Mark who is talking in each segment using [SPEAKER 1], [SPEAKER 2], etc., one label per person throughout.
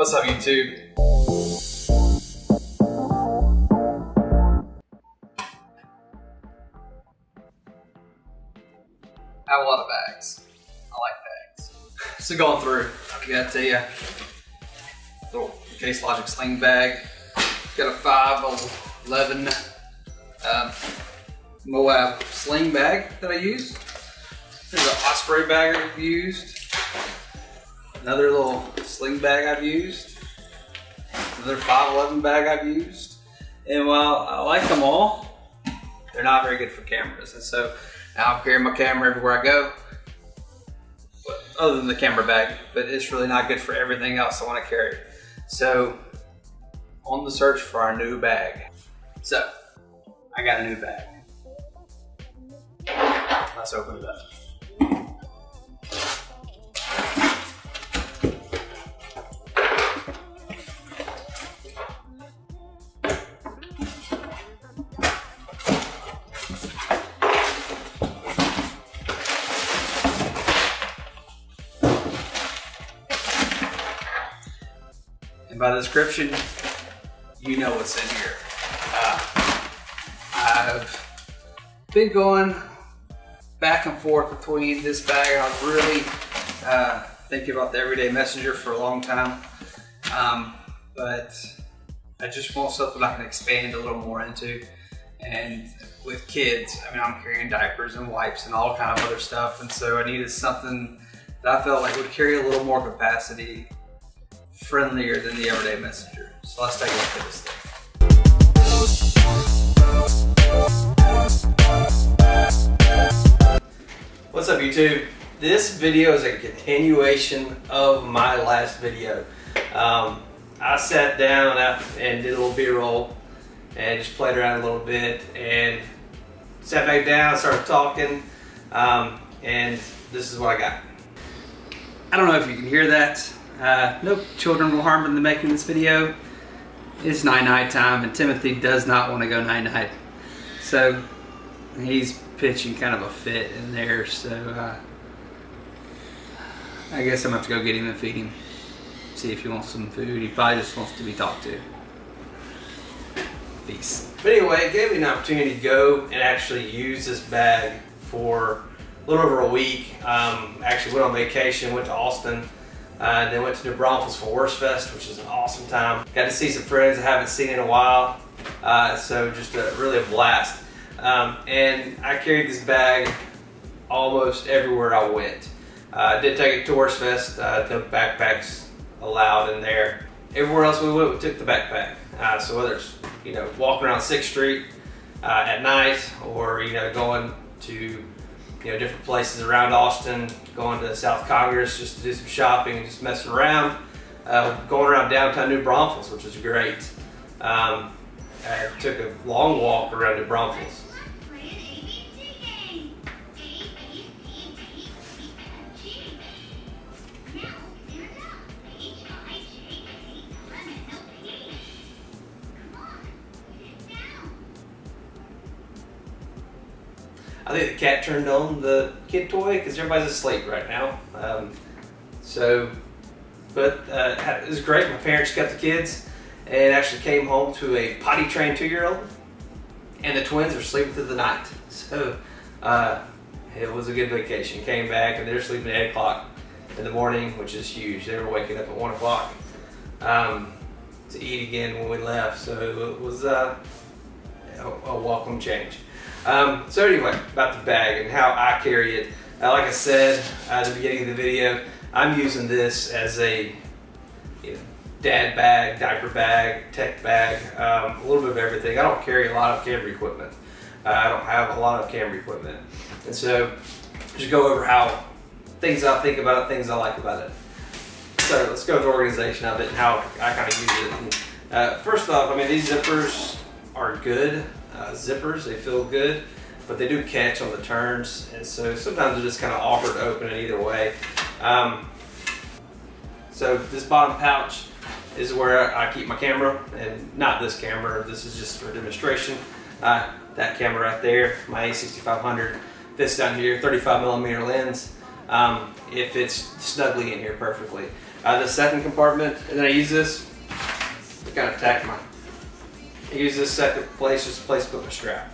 [SPEAKER 1] What's up, YouTube? I have a lot of bags. I like bags. So going through, we got a uh, little Case Logic sling bag. Got a 511 um, Moab sling bag that I use. There's an Osprey bag I've used. Another little sling bag I've used. Another 511 bag I've used. And while I like them all, they're not very good for cameras. And so now I'm carrying my camera everywhere I go. Other than the camera bag, but it's really not good for everything else I want to carry. So on the search for our new bag. So I got a new bag. Let's open it up. Description, you know what's in here. Uh, I've been going back and forth between this bag. I was really uh, thinking about the Everyday Messenger for a long time. Um, but I just want something I can expand a little more into. And with kids, I mean, I'm carrying diapers and wipes and all kind of other stuff. And so I needed something that I felt like would carry a little more capacity friendlier than the Everyday Messenger. So let's take a look at this thing. What's up YouTube? This video is a continuation of my last video. Um, I sat down and did a little B-roll and just played around a little bit and sat back down, started talking, um, and this is what I got. I don't know if you can hear that. Uh, no children were harmed in the making of this video. It's night-night time and Timothy does not want to go night-night. So he's pitching kind of a fit in there. So uh, I guess I'm going to have to go get him and feed him. See if he wants some food. He probably just wants to be talked to. Peace. But anyway, it gave me an opportunity to go and actually use this bag for a little over a week. Um, actually went on vacation, went to Austin, uh, and then went to New Braunfels for Wurstfest, which was an awesome time. Got to see some friends I haven't seen in a while, uh, so just a, really a blast. Um, and I carried this bag almost everywhere I went. Uh, I did take it to Wurstfest, uh, no backpacks allowed in there. Everywhere else we went, we took the backpack. Uh, so whether it's you know walking around Sixth Street uh, at night, or you know going to you know different places around Austin, going to South Congress just to do some shopping and just messing around, uh, going around downtown New Braunfels, which was great. Um, I took a long walk around New Braunfels. I think the cat turned on the kid toy because everybody's asleep right now. Um, so, but uh, it was great. My parents got the kids and actually came home to a potty trained two year old, and the twins are sleeping through the night. So, uh, it was a good vacation. Came back and they're sleeping at 8 o'clock in the morning, which is huge. They were waking up at 1 o'clock um, to eat again when we left. So, it was uh, a, a welcome change. Um, so anyway, about the bag and how I carry it. Uh, like I said uh, at the beginning of the video, I'm using this as a you know, dad bag, diaper bag, tech bag, um, a little bit of everything. I don't carry a lot of camera equipment. Uh, I don't have a lot of camera equipment. And so just go over how things I think about it, things I like about it. So let's go to organization of it and how I kind of use it. And, uh, first off, I mean, these zippers are good uh, zippers. They feel good, but they do catch on the turns, and so sometimes they're just kind of awkward to open it either way. Um, so this bottom pouch is where I keep my camera, and not this camera. This is just for demonstration. Uh, that camera right there, my A6500, fits down here, 35 millimeter lens. Um, it fits snugly in here perfectly. uh, the second compartment, and then I use this to kind of tack my. I use this second place just place put my strap.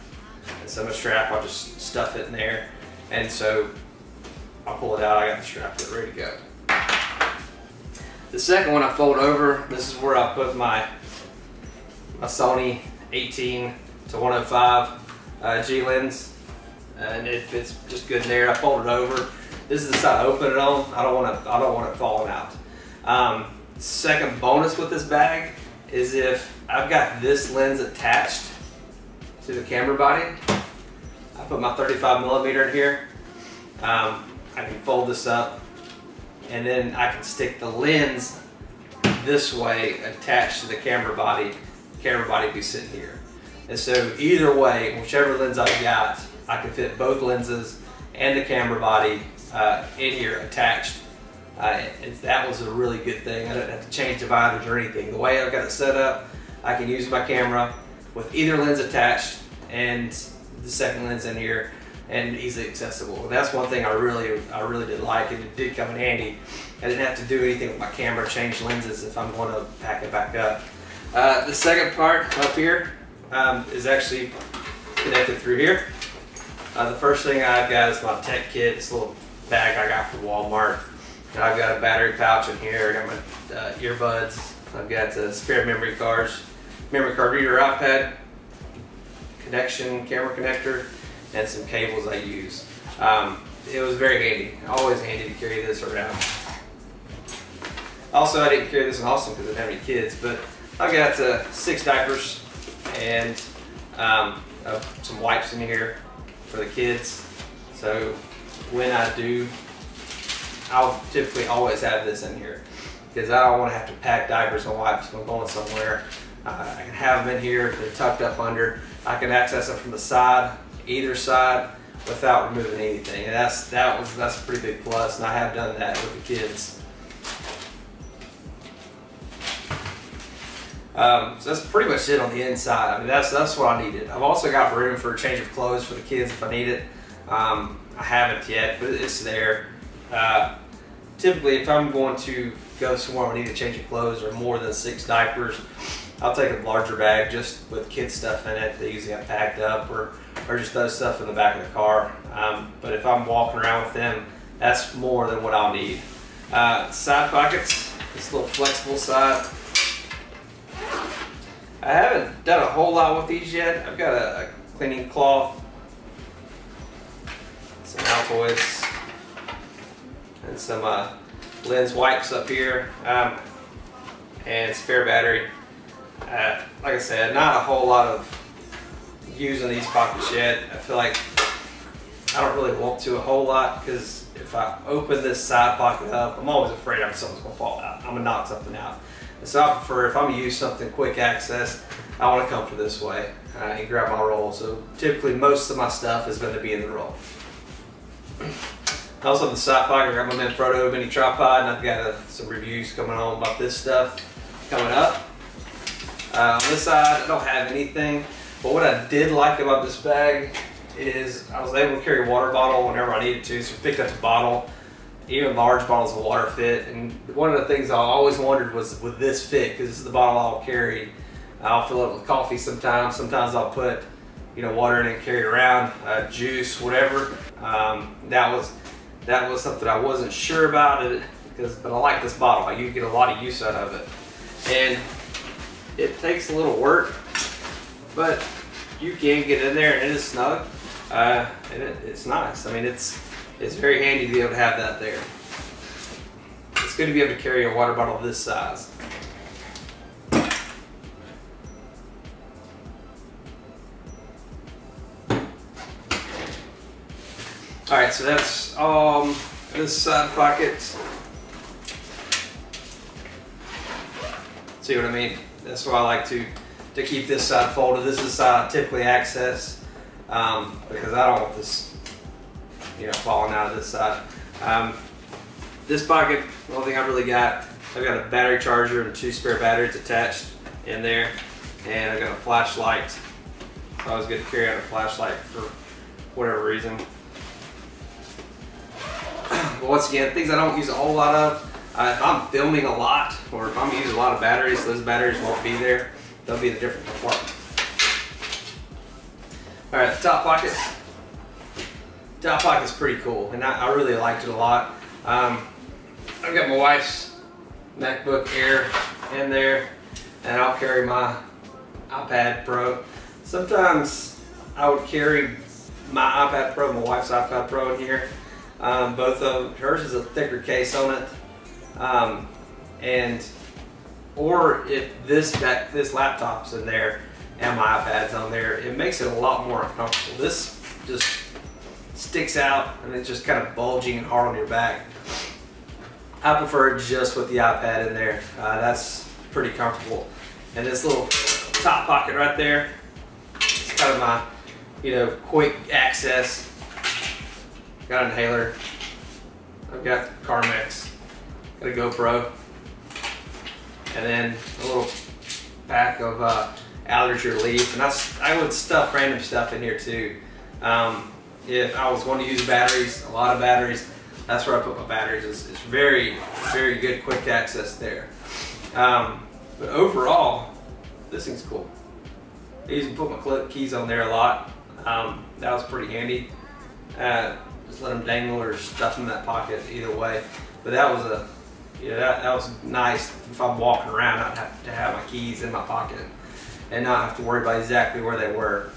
[SPEAKER 1] And so my strap, I'll just stuff it in there, and so I'll pull it out. I got the strap ready to go. The second one I fold over. This is where I put my my Sony 18 to 105 uh, G lens, and it fits just good in there. I fold it over. This is the side I open it on. I don't want to. I don't want it falling out. Um, second bonus with this bag is if I've got this lens attached to the camera body. I put my 35 millimeter in here. Um, I can fold this up, and then I can stick the lens this way attached to the camera body. The camera body be sitting here. And so either way, whichever lens I've got, I can fit both lenses and the camera body uh, in here attached. Uh, that was a really good thing. I didn't have to change dividers or anything. The way I've got it set up, I can use my camera with either lens attached and the second lens in here and easily accessible. And that's one thing I really, I really did like, and it did come in handy. I didn't have to do anything with my camera, change lenses if I'm going to pack it back up. Uh, the second part up here um, is actually connected through here. Uh, the first thing I've got is my tech kit, this little bag I got from Walmart. And I've got a battery pouch in here, I got my uh, earbuds, I've got the spare memory cards, memory card reader iPad, connection, camera connector, and some cables I use. Um, it was very handy, always handy to carry this around. Also, I didn't carry this in Austin because I didn't have any kids, but I've got uh, six diapers and um, uh, some wipes in here for the kids. So when I do, I'll typically always have this in here because I don't want to have to pack diapers and wipes when going somewhere. I can have them in here, they're tucked up under. I can access them from the side, either side, without removing anything. And that's that was that's a pretty big plus, and I have done that with the kids. Um, so that's pretty much it on the inside. I mean, that's that's what I needed. I've also got room for a change of clothes for the kids if I need it. Um, I haven't yet, but it's there. Uh, typically, if I'm going to go somewhere I need a change of clothes or more than six diapers, I'll take a larger bag just with kid stuff in it. They usually have packed up or, or just those stuff in the back of the car. Um, but if I'm walking around with them, that's more than what I'll need. Uh, side pockets, this little flexible side. I haven't done a whole lot with these yet. I've got a, a cleaning cloth, some Altoids, and some uh, lens wipes up here, um, and spare battery. Uh, like I said, not a whole lot of using these pockets yet. I feel like I don't really want to a whole lot because if I open this side pocket up, I'm always afraid I'm something's gonna fall out. I'm gonna knock something out. So I prefer if I'm gonna use something quick access, I want to come for this way uh, and grab my roll. So typically most of my stuff is going to be in the roll. Also the side pocket, I got my Manfrotto mini tripod and I've got uh, some reviews coming on about this stuff coming up. Uh, on this side, I don't have anything, but what I did like about this bag is I was able to carry a water bottle whenever I needed to, so I picked up the bottle even large bottles of water fit. And one of the things I always wondered was with this fit? Because this is the bottle I'll carry. I'll fill it with coffee sometimes. Sometimes I'll put you know water in it and carry it around, uh, juice, whatever. Um, that was that was something I wasn't sure about it because but I like this bottle. You get a lot of use out of it, and it takes a little work, but you can get in there and it is snug, uh, and it, it's nice. I mean, it's it's very handy to be able to have that there. It's good to be able to carry a water bottle this size. All right, so that's um, this side pocket. See what I mean? That's why I like to to keep this side folded. This is I typically access um, because I don't want this you know, falling out of this side. Um, this pocket, the only thing I've really got, I've got a battery charger and two spare batteries attached in there. And I've got a flashlight. So I was good to carry out a flashlight for whatever reason. but once again, things I don't use a whole lot of. Uh, if I'm filming a lot, or if I'm using a lot of batteries, those batteries won't be there. They'll be in a different compartment. All right, the top pocket. Top pocket's pretty cool, and I, I really liked it a lot. Um, I've got my wife's MacBook Air in there, and I'll carry my iPad Pro. Sometimes I would carry my iPad Pro, my wife's iPad Pro in here. Um, both of hers is a thicker case on it, um, and or if this this laptop's in there and my iPad's on there, it makes it a lot more uncomfortable. This just sticks out and it's just kind of bulging and hard on your back. I prefer just with the iPad in there. Uh, that's pretty comfortable. And this little top pocket right there, it's kind of my, you know, quick access. Got an inhaler. I've got Carmex. Got a GoPro. And then a little pack of uh, allergy relief. And I, I would stuff random stuff in here too. Um, if I was going to use batteries, a lot of batteries, that's where I put my batteries. It's, it's very, very good quick access there. Um, but overall, this thing's cool. I used to put my clip keys on there a lot. Um, that was pretty handy. Uh, just let them dangle or stuff them in that pocket either way. But that was a, know, that, that was nice. If I'm walking around, I'd have to have my keys in my pocket and not have to worry about exactly where they were.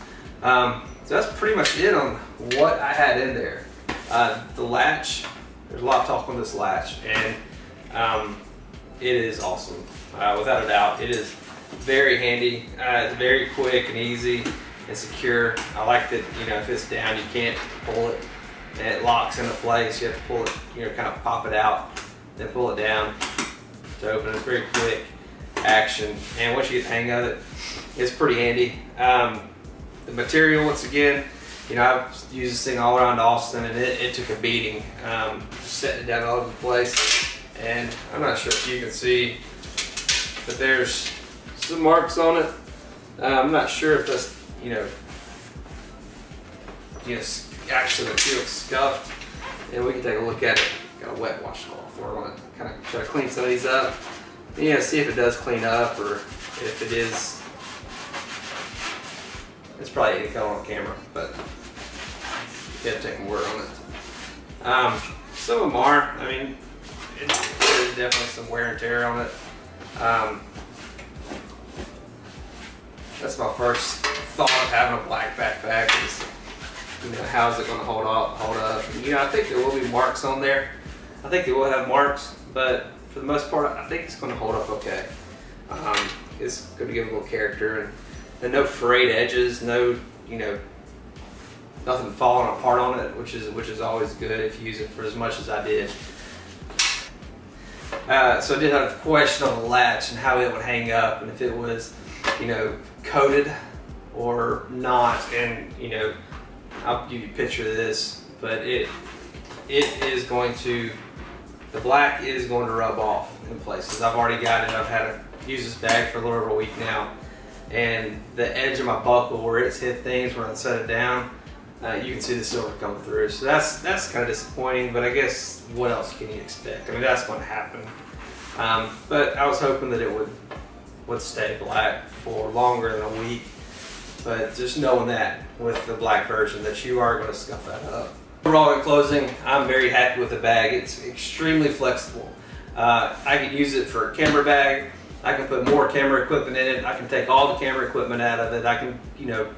[SPEAKER 1] Um, so that's pretty much it on what I had in there. Uh, the latch, there's a lot of talk on this latch, and um, it is awesome. Uh, without a doubt, it is very handy. Uh, it's very quick and easy and secure. I like that, you know, if it's down, you can't pull it and it locks into place. You have to pull it, you know, kind of pop it out, then pull it down to open. It's very quick action. And once you get the hang of it, it's pretty handy. Um, the material, once again, you know, I've used this thing all around Austin and it, it took a beating. Um, setting it down all over the place. And I'm not sure if you can see, but there's some marks on it. Uh, I'm not sure if that's, you know, you know, actually feels scuffed. And we can take a look at it. Got a wet washcloth. We're going to kind of try to clean some of these up. Yeah, see if it does clean up or if it is it's probably any color on camera, but you have to take my word on it. Um, some of them are. I mean, there's definitely some wear and tear on it. Um, that's my first thought of having a black backpack is, you know, how's it going to hold up? Hold up? You know, I think there will be marks on there. I think it will have marks, but for the most part, I think it's going to hold up okay. Um, it's going to give a little character and and no frayed edges, no, you know, nothing falling apart on it, which is which is always good if you use it for as much as I did. Uh, so I did have a question on the latch and how it would hang up and if it was, you know, coated or not. And you know, I'll give you a picture of this, but it it is going to the black is going to rub off in places. I've already got it. I've had to use this bag for a little over a week now and the edge of my buckle where it's hit things when I set it down, uh, you can see the silver coming through. So that's that's kind of disappointing, but I guess what else can you expect? I mean, that's going to happen. Um, but I was hoping that it would would stay black for longer than a week. But just knowing that with the black version that you are going to scuff that up. Overall, in closing, I'm very happy with the bag. It's extremely flexible. Uh, I could use it for a camera bag. I can put more camera equipment in it. I can take all the camera equipment out of it. I can, you know,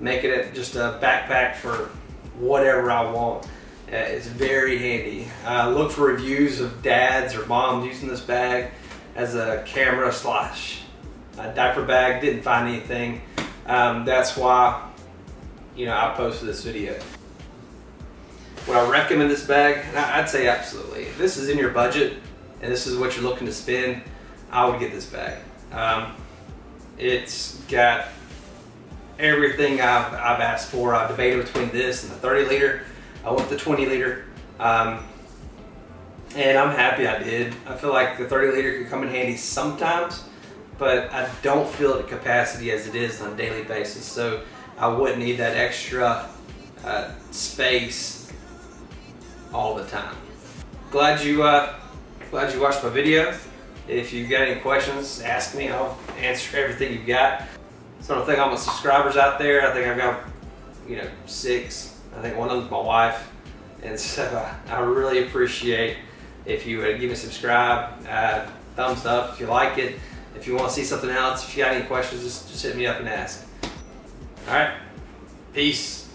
[SPEAKER 1] make it just a backpack for whatever I want. Uh, it's very handy. Uh, look for reviews of dads or moms using this bag as a camera slash a diaper bag. Didn't find anything. Um, that's why, you know, I posted this video. Would I recommend this bag? I'd say absolutely. If this is in your budget and this is what you're looking to spend, I would get this bag. Um, it's got everything I've, I've, asked for. I debated between this and the 30 liter. I went the 20 liter. Um, and I'm happy I did. I feel like the 30 liter could come in handy sometimes, but I don't feel it at capacity as it is on a daily basis. So I wouldn't need that extra uh, space all the time. Glad you uh, Glad you watched my video. If you've got any questions, ask me. I'll answer everything you've got. So I don't think I'm a subscribers out there. I think I've got, you know, six. I think one of them's my wife. And so uh, I really appreciate if you would give me a subscribe, uh, thumbs up if you like it. If you want to see something else, if you got any questions, just, just hit me up and ask. All right. Peace.